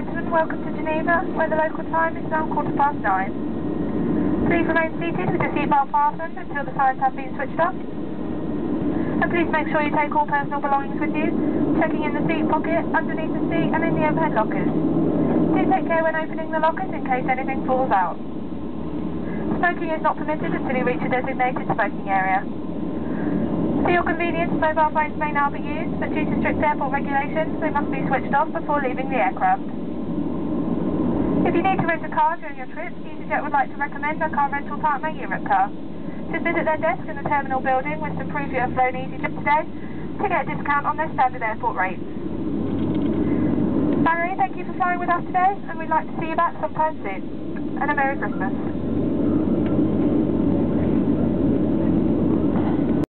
Gentlemen, welcome to Geneva, where the local time is now quarter past nine. Please remain seated with your seatbelt fastened until the signs have been switched off. And please make sure you take all personal belongings with you, checking in the seat pocket, underneath the seat and in the overhead lockers. Do take care when opening the lockers in case anything falls out. Smoking is not permitted until you reach a designated smoking area. For your convenience, mobile phones may now be used, but due to strict airport regulations, they must be switched off before leaving the aircraft. If you need to rent a car during your trip, EasyJet would like to recommend a car rental partner, Europcar. Just visit their desk in the terminal building with some proof you have flown EasyJet today to get a discount on their standard airport rates. Valerie, thank you for flying with us today, and we'd like to see you back sometime soon. And a Merry Christmas.